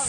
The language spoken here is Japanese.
あ